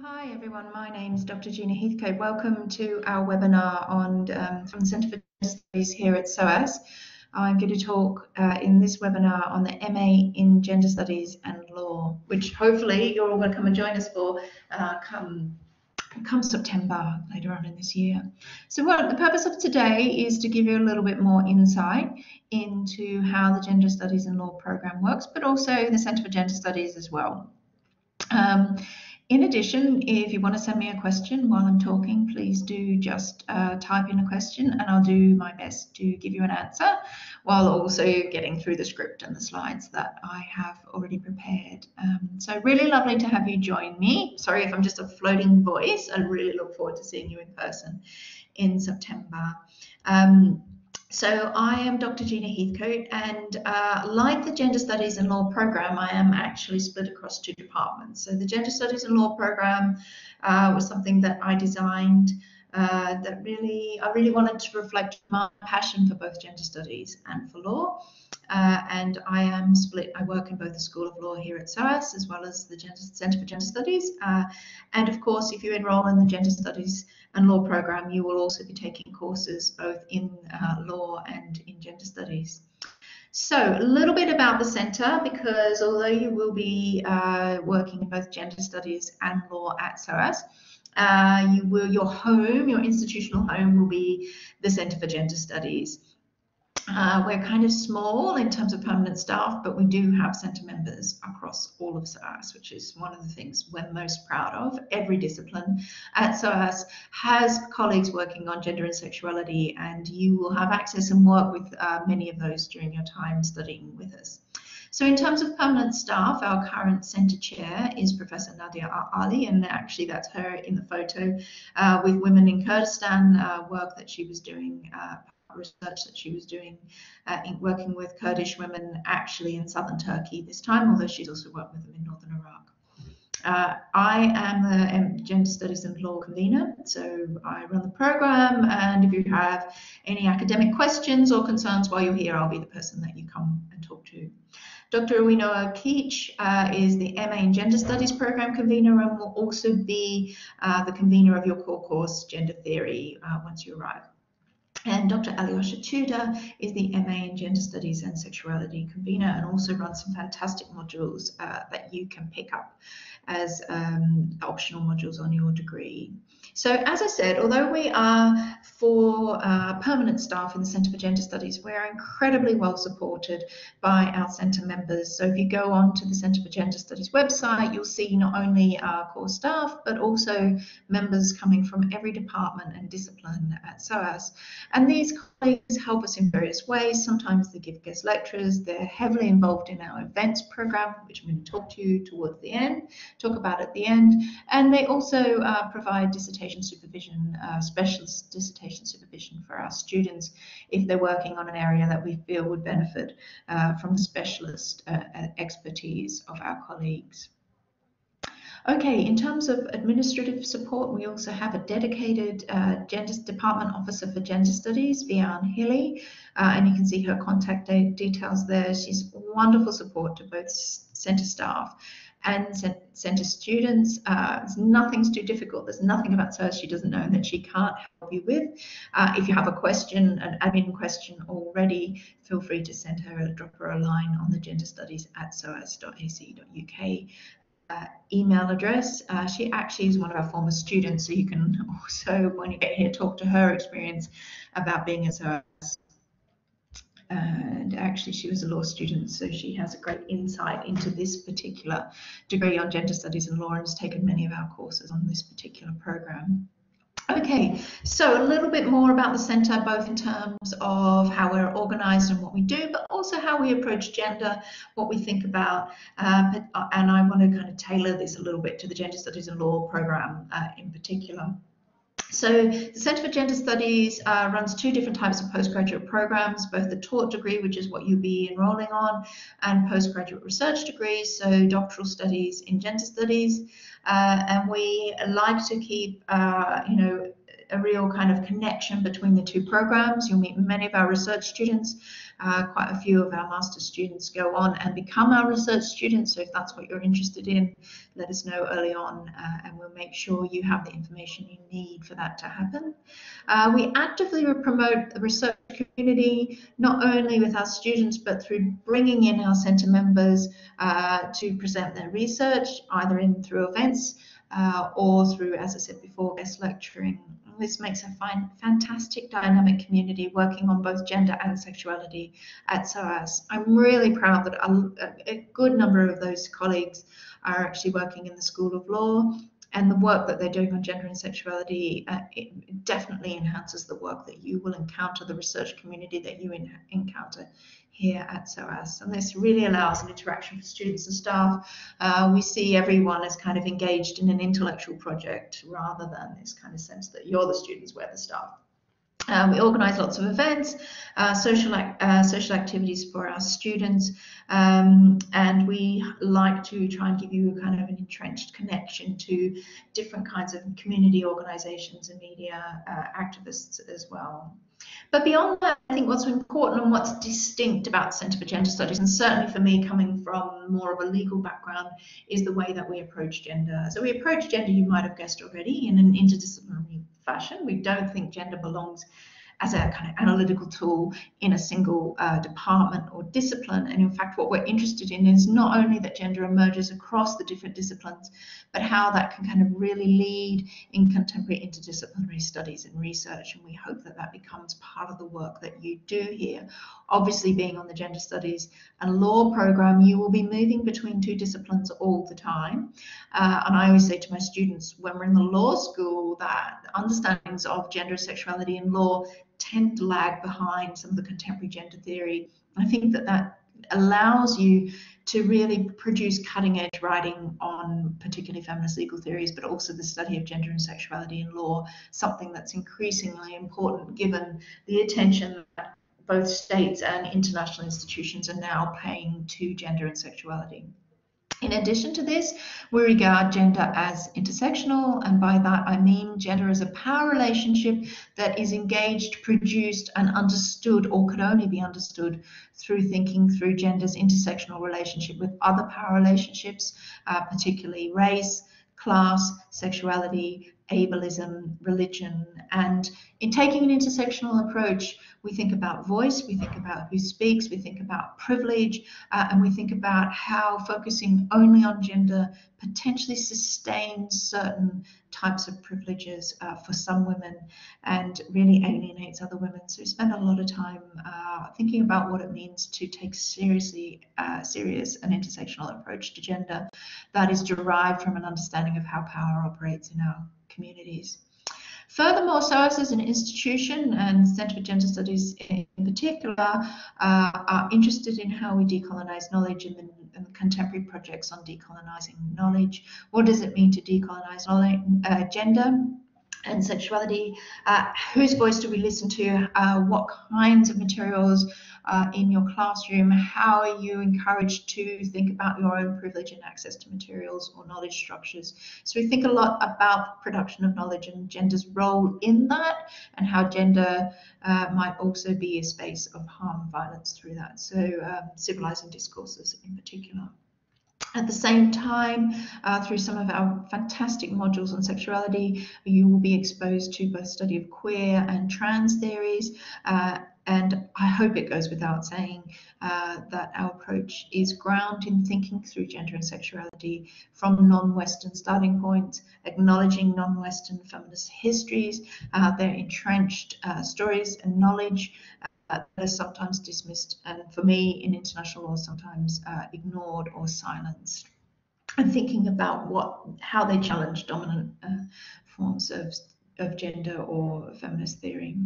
hi everyone. My name is Dr. Gina Heathcote. Welcome to our webinar on um, from the Centre for Gender Studies here at SOAS. I'm going to talk uh, in this webinar on the MA in Gender Studies and Law, which hopefully you're all going to come and join us for uh, come come September later on in this year. So what the purpose of today is to give you a little bit more insight into how the Gender Studies and Law program works, but also the Centre for Gender Studies as well. Um, in addition, if you want to send me a question while I'm talking, please do just uh, type in a question and I'll do my best to give you an answer while also getting through the script and the slides that I have already prepared. Um, so really lovely to have you join me. Sorry if I'm just a floating voice. I really look forward to seeing you in person in September. Um, so I am Dr. Gina Heathcote, and uh, like the Gender Studies and Law program, I am actually split across two departments. So the Gender Studies and Law program uh, was something that I designed uh, that really, I really wanted to reflect my passion for both gender studies and for law. Uh, and I am split. I work in both the School of Law here at SOAS as well as the Gender, Centre for Gender Studies. Uh, and of course, if you enrol in the Gender Studies and Law program, you will also be taking courses both in uh, law and in gender studies. So a little bit about the centre because although you will be uh, working in both gender studies and law at SOAS, uh, you will your home, your institutional home will be the Centre for Gender Studies. Uh, we're kind of small in terms of permanent staff, but we do have centre members across all of SOAS, which is one of the things we're most proud of. Every discipline at SOAS has colleagues working on gender and sexuality, and you will have access and work with uh, many of those during your time studying with us. So in terms of permanent staff, our current centre chair is Professor Nadje Al-Ali, and actually that's her in the photo uh, with Women in Kurdistan, uh, work that she was doing uh, research that she was doing uh, in working with Kurdish women actually in southern Turkey this time, although she's also worked with them in northern Iraq. Uh, I am the um, Gender Studies and Law convener, so I run the program. And if you have any academic questions or concerns while you're here, I'll be the person that you come and talk to. Dr. Awino Okech uh, is the MA in Gender Studies program convener and will also be uh, the convener of your core course, Gender Theory, uh, once you arrive. And Dr. Alyosxa Tudor is the MA in Gender Studies and Sexuality convener and also runs some fantastic modules uh, that you can pick up as um, optional modules on your degree. So as I said, although we are for uh, permanent staff in the Centre for Gender Studies, we're incredibly well supported by our centre members. So if you go on to the Centre for Gender Studies website, you'll see not only our core staff, but also members coming from every department and discipline at SOAS. And these colleagues help us in various ways. Sometimes they give guest lectures. They're heavily involved in our events program, which I'm going to talk to you towards the end, talk about at the end. And they also uh, provide dissertation dissertation supervision, uh, specialist dissertation supervision for our students if they're working on an area that we feel would benefit uh, from the specialist uh, expertise of our colleagues. Okay, in terms of administrative support, we also have a dedicated uh, gender department officer for gender studies, Vian Hilly, uh, and you can see her contact de details there. She's wonderful support to both centre staff and centre students. Uh, nothing's too difficult. There's nothing about SOAS she doesn't know and that she can't help you with. Uh, if you have a question, an admin question already, feel free to send her, a drop her a line on the gender studies at soas.ac.uk. Uh, email address. Uh, she actually is one of our former students, so you can also, when you get here, talk to her experience about being at SOAS and actually she was a law student, so she has a great insight into this particular degree on gender studies and law and has taken many of our courses on this particular program. Okay, so a little bit more about the centre, both in terms of how we're organised and what we do, but also how we approach gender, what we think about, uh, and I want to kind of tailor this a little bit to the Gender Studies and Law programme uh, in particular. So the Centre for Gender Studies uh, runs two different types of postgraduate programs, both the taught degree, which is what you'll be enrolling on, and postgraduate research degrees, so doctoral studies in gender studies. Uh, and we like to keep, uh, you know, a real kind of connection between the two programs. You'll meet many of our research students. Uh, quite a few of our master's students go on and become our research students. So if that's what you're interested in, let us know early on uh, and we'll make sure you have the information you need for that to happen. Uh, we actively promote the research community, not only with our students, but through bringing in our centre members uh, to present their research, either in through events uh, or through, as I said before, guest lecturing this makes a fine, fantastic dynamic community working on both gender and sexuality at SOAS. I'm really proud that a, a good number of those colleagues are actually working in the School of Law and the work that they're doing on gender and sexuality uh, definitely enhances the work that you will encounter, the research community that you in, encounter here at SOAS. And this really allows an interaction for students and staff. Uh, we see everyone as kind of engaged in an intellectual project rather than this kind of sense that you're the students, we're the staff. Uh, we organise lots of events, uh, social, uh, social activities for our students, um, and we like to try and give you a kind of an entrenched connection to different kinds of community organisations and media uh, activists as well. But beyond that, I think what's important and what's distinct about Centre for Gender Studies, and certainly for me coming from more of a legal background, is the way that we approach gender. So we approach gender, you might have guessed already, in an interdisciplinary fashion. We don't think gender belongs as a kind of analytical tool in a single uh, department or discipline. And in fact, what we're interested in is not only that gender emerges across the different disciplines, but how that can kind of really lead in contemporary interdisciplinary studies and research. And we hope that that becomes part of the work that you do here. Obviously, being on the gender studies and law program, you will be moving between two disciplines all the time. Uh, and I always say to my students, when we're in the law school, that understandings of gender, sexuality, and law tend to lag behind some of the contemporary gender theory. I think that that allows you to really produce cutting edge writing on particularly feminist legal theories, but also the study of gender and sexuality in law, something that's increasingly important given the attention that both states and international institutions are now paying to gender and sexuality. In addition to this, we regard gender as intersectional, and by that I mean gender as a power relationship that is engaged, produced, and understood, or could only be understood through thinking through gender's intersectional relationship with other power relationships, uh, particularly race, class, sexuality, ableism, religion. And in taking an intersectional approach, we think about voice, we think about who speaks, we think about privilege, uh, and we think about how focusing only on gender potentially sustains certain types of privileges uh, for some women and really alienates other women. So we spend a lot of time uh, thinking about what it means to take seriously uh, serious an intersectional approach to gender that is derived from an understanding of how power operates in our communities. Furthermore, SOAS as an institution and Centre for Gender Studies in particular uh, are interested in how we decolonise knowledge and the, and the, contemporary projects on decolonising knowledge. What does it mean to decolonise uh, gender? And sexuality. Uh, whose voice do we listen to? Uh, what kinds of materials uh, in your classroom? How are you encouraged to think about your own privilege and access to materials or knowledge structures? So we think a lot about production of knowledge and gender's role in that, and how gender uh, might also be a space of harm and violence through that. So um, civilizing discourses in particular. At the same time, uh, through some of our fantastic modules on sexuality, you will be exposed to both study of queer and trans theories. Uh, and I hope it goes without saying uh, that our approach is grounded in thinking through gender and sexuality from non Western starting points, acknowledging non Western feminist histories, uh, their entrenched uh, stories and knowledge, that is sometimes dismissed, and for me in international law, sometimes uh, ignored or silenced. And thinking about what how they challenge dominant uh, forms of, of gender or feminist theory.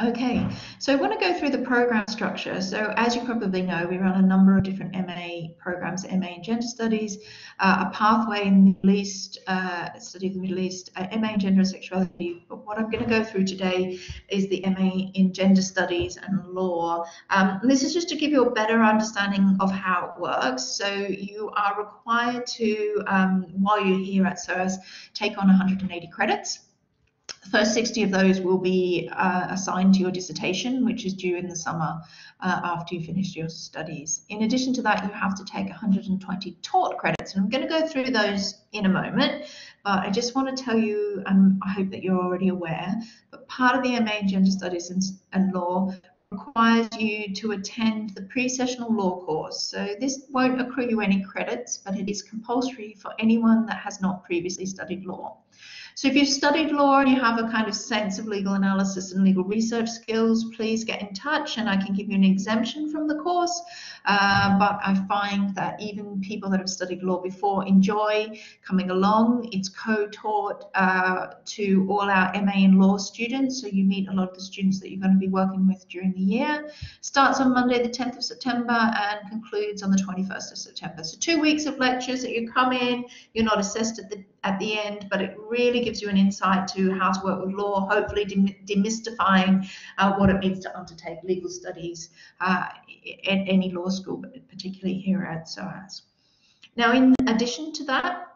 Okay, so I want to go through the program structure. So as you probably know, we run a number of different MA programs, MA in Gender Studies, uh, a pathway in the Middle East, uh, study of the Middle East, uh, MA in Gender and Sexuality. But what I'm going to go through today is the MA in Gender Studies and Law. Um, and this is just to give you a better understanding of how it works. So you are required to, um, while you're here at SOAS, take on 180 credits. The first 60 of those will be uh, assigned to your dissertation, which is due in the summer uh, after you finish your studies. In addition to that, you have to take 120 taught credits, and I'm going to go through those in a moment. but I just want to tell you, and I hope that you're already aware, but part of the MA in Gender Studies and, and Law requires you to attend the pre-sessional law course. So this won't accrue you any credits, but it is compulsory for anyone that has not previously studied law. So if you've studied law and you have a kind of sense of legal analysis and legal research skills, please get in touch and I can give you an exemption from the course. Uh, but I find that even people that have studied law before enjoy coming along. It's co-taught uh, to all our MA in law students, so you meet a lot of the students that you're going to be working with during the year. Starts on Monday the 10th of September and concludes on the 21st of September. So two weeks of lectures that you come in, you're not assessed at the at the end, but it really gives you an insight to how to work with law, hopefully demystifying uh, what it means to undertake legal studies uh, at any law school, but particularly here at SOAS. Now, in addition to that,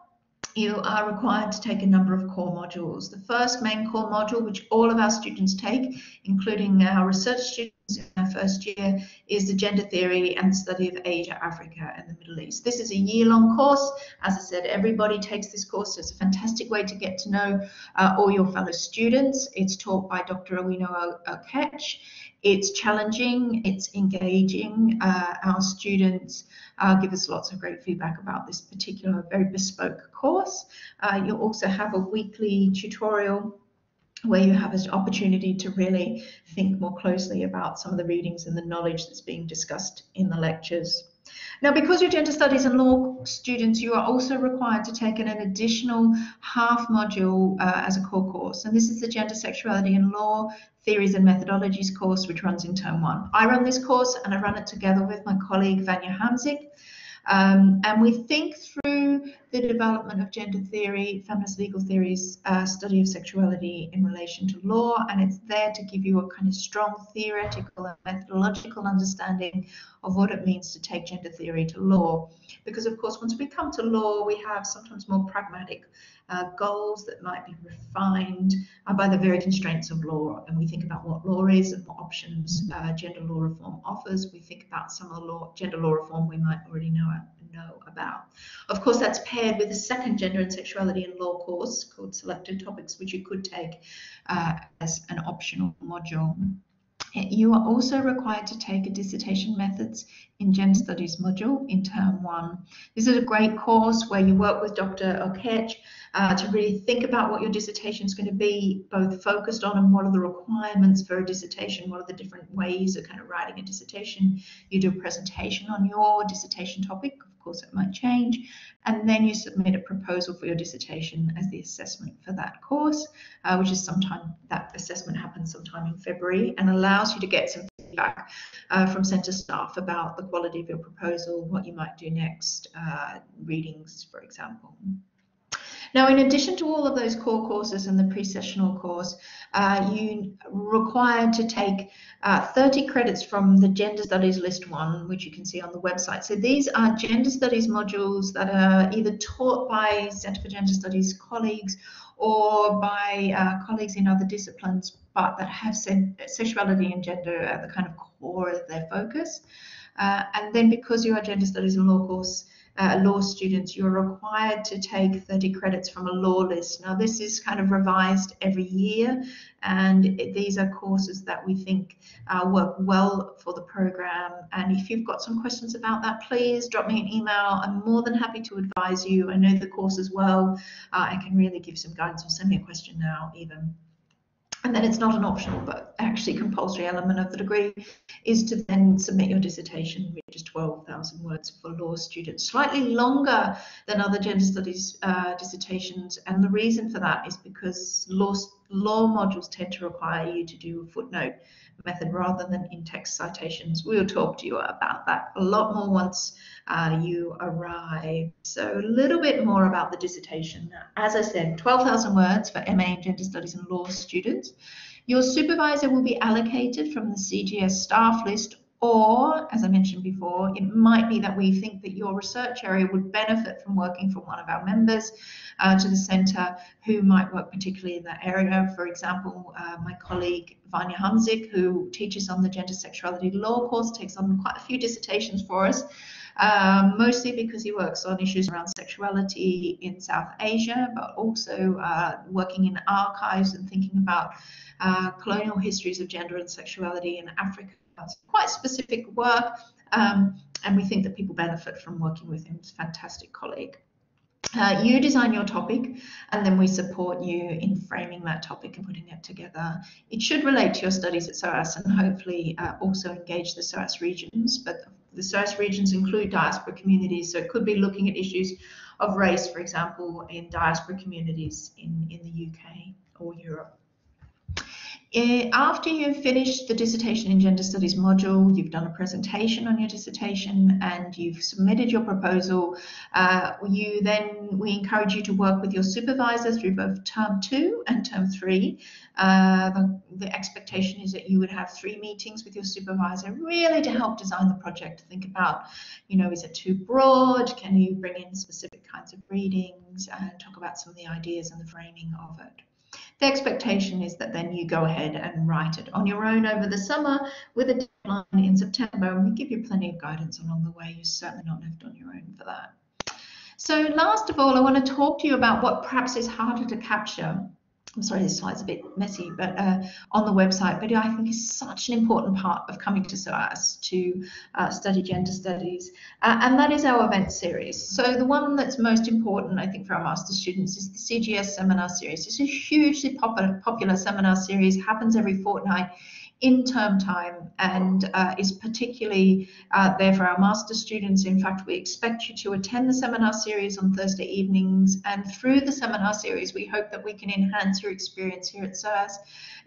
you are required to take a number of core modules. The first main core module, which all of our students take, including our research students first year, is the gender theory and the study of Asia, Africa, and the Middle East. This is a year-long course. As I said, everybody takes this course. It's a fantastic way to get to know uh, all your fellow students. It's taught by Dr. Awino Okech. It's challenging, it's engaging. Uh, our students uh, give us lots of great feedback about this particular very bespoke course. Uh, you'll also have a weekly tutorial where you have an opportunity to really think more closely about some of the readings and the knowledge that's being discussed in the lectures. Now, because you're gender studies and law students, you are also required to take an, additional half module uh, as a core course. And this is the Gender, Sexuality and Law Theories and Methodologies course, which runs in term one. I run this course and I run it together with my colleague Vanja Hamzić. Um, and we think through the development of gender theory, feminist legal theories, uh, study of sexuality in relation to law, and it's there to give you a kind of strong theoretical and methodological understanding of what it means to take gender theory to law. Because, of course, once we come to law, we have sometimes more pragmatic uh, goals that might be refined uh, by the very constraints of law. And we think about what law is and what options uh, gender law reform offers. We think about some of the law, gender law reform we might already know, know about. Of course, that's paired with a second gender and sexuality in law course called selected topics, which you could take uh, as an optional module. You are also required to take a dissertation methods in gender studies module in term one. This is a great course where you work with Dr. Okech uh, to really think about what your dissertation is going to be both focused on and what are the requirements for a dissertation, what are the different ways of kind of writing a dissertation. You do a presentation on your dissertation topic, course, it might change. And then you submit a proposal for your dissertation as the assessment for that course, uh, which is sometime, that assessment happens sometime in February and allows you to get some feedback uh, from centre staff about the quality of your proposal, what you might do next, uh, readings, for example. Now, in addition to all of those core courses and the pre-sessional course, uh, you required to take uh, 30 credits from the Gender Studies List 1, which you can see on the website. So these are gender studies modules that are either taught by Centre for Gender Studies colleagues or by uh, colleagues in other disciplines, but that have sexuality and gender at the kind of core of their focus. Uh, and then because you are gender studies and law course, uh, law students, you're required to take 30 credits from a law list. Now, this is kind of revised every year, and it, these are courses that we think uh, work well for the program. And if you've got some questions about that, please drop me an email. I'm more than happy to advise you. I know the course as well. Uh, I can really give some guidance or send me a question now, even. And then it's not an optional, but actually compulsory element of the degree is to then submit your dissertation, which is 12,000 words for law students, slightly longer than other gender studies uh, dissertations. And the reason for that is because law, law modules tend to require you to do a footnote method rather than in-text citations. We'll talk to you about that a lot more once uh, you arrive. So a little bit more about the dissertation. As I said, 12,000 words for MA in Gender Studies and Law students. Your supervisor will be allocated from the CGS staff list or, as I mentioned before, it might be that we think that your research area would benefit from working from one of our members uh, to the centre who might work particularly in that area. For example, uh, my colleague Vanja Hamzić, who teaches on the gender sexuality law course, takes on quite a few dissertations for us. um, mostly because he works on issues around sexuality in South Asia, but also uh, working in archives and thinking about uh, colonial histories of gender and sexuality in Africa. Quite specific work, um, and we think that people benefit from working with him. He's a fantastic colleague. Uh, you design your topic and then we support you in framing that topic and putting it together. It should relate to your studies at SOAS and hopefully uh, also engage the SOAS regions, but the SOAS regions include diaspora communities, so it could be looking at issues of race, for example, in diaspora communities in, in the UK or Europe. Eh, after you've finished the dissertation in gender studies module, you've done a presentation on your dissertation and you've submitted your proposal, uh, you then we encourage you to work with your supervisor through both term two and term three. Uh, the, the expectation is that you would have three meetings with your supervisor really to help design the project. Think about, you know, is it too broad? Can you bring in specific kinds of readings and talk about some of the ideas and the framing of it? The expectation is that then you go ahead and write it on your own over the summer with a deadline in September, and we give you plenty of guidance along the way. You're certainly not left on your own for that. So last of all, I want to talk to you about what perhaps is harder to capture I'm sorry, this slide's a bit messy, but uh, on the website, but I think is such an important part of coming to SOAS to uh, study gender studies, uh, and that is our event series. So the one that's most important, I think, for our master students is the CGS seminar series. It's a hugely popular, popular seminar series, happens every fortnight in term time and uh, is particularly uh, there for our master students. In fact, we expect you to attend the seminar series on Thursday evenings and through the seminar series, we hope that we can enhance your experience here at SOAS,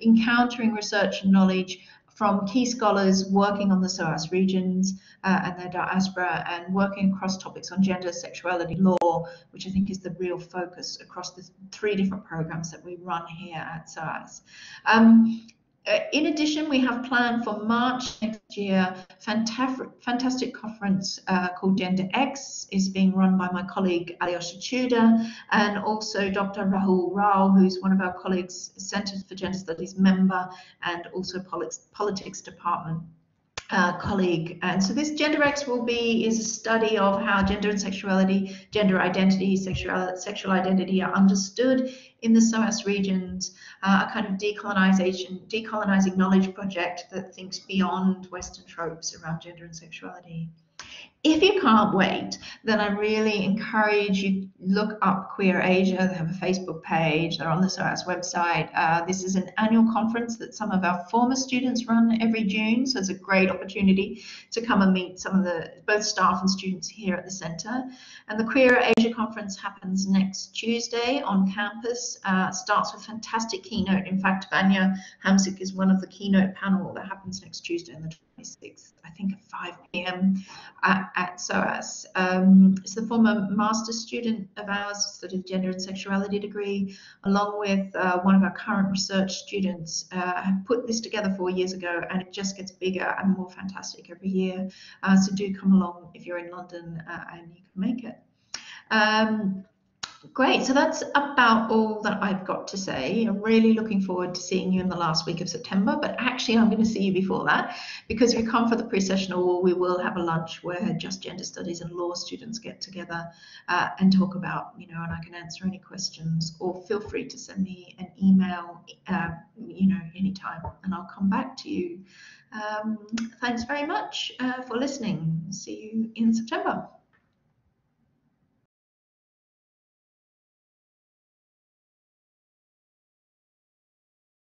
encountering research and knowledge from key scholars working on the SOAS regions uh, and their diaspora and working across topics on gender, sexuality, law, which I think is the real focus across the three different programs that we run here at SOAS. Um, uh, in addition, we have planned for March next year, fantastic, fantastic conference uh, called Gender X is being run by my colleague Alyosxa Tudor and also Dr. Rahul Rao, who's one of our colleagues, Centre for Gender Studies member and also politics, politics department uh, colleague. And so this Gender X will be is a study of how gender and sexuality, gender identity, sexual sexual identity are understood in the SOAS regions, uh, a kind of decolonization, decolonizing knowledge project that thinks beyond Western tropes around gender and sexuality. If you can't wait, then I really encourage you to look up Queer Asia. They have a Facebook page. They're on the SOAS website. Uh, this is an annual conference that some of our former students run every June, so it's a great opportunity to come and meet some of the both staff and students here at the centre. And the Queer Asia conference happens next Tuesday on campus. Uh, starts with a fantastic keynote. In fact, Vanja Hamzić is one of the keynote panel that happens next Tuesday on the 26th, I think at 5 p.m. at, at SOAS. Um, it's the former master student of ours, studied gender and sexuality degree, along with uh, one of our current research students, uh, have put this together four years ago, and it just gets bigger and more fantastic every year. Uh, so do come along if you're in London uh, and you can make it. Um, Great. So that's about all that I've got to say. I'm really looking forward to seeing you in the last week of September, but actually I'm going to see you before that because if you come for the pre-sessional, we will have a lunch where just gender studies and law students get together uh, and talk about, you know, and I can answer any questions or feel free to send me an email, uh, you know, anytime and I'll come back to you. Um, thanks very much uh, for listening. See you in September.